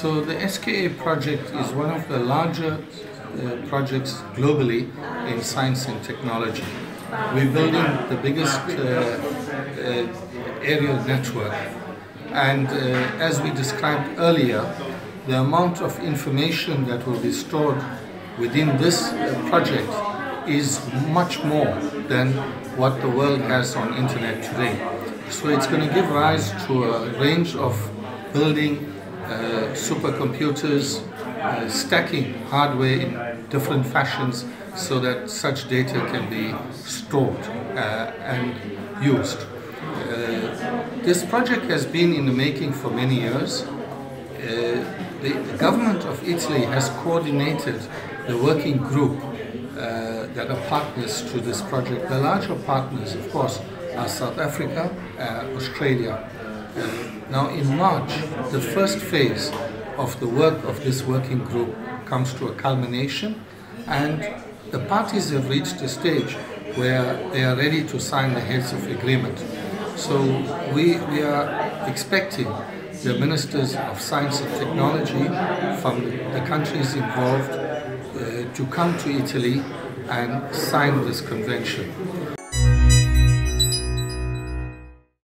So the SKA project is one of the larger uh, projects globally in science and technology. We're building the biggest uh, uh, aerial network and uh, as we described earlier, the amount of information that will be stored within this uh, project is much more than what the world has on internet today. So it's going to give rise to a range of building uh, supercomputers, uh, stacking hardware in different fashions so that such data can be stored uh, and used. Uh, this project has been in the making for many years. The, government of Italy has coordinated the working group that are partners to this project. The larger partners, of course, are South Africa, Australia, now in March, the first phase of the work of this working group comes to a culmination and the parties have reached a stage where they are ready to sign the heads of agreement. So we, we are expecting the ministers of science and technology from the countries involved uh, to come to Italy and sign this convention.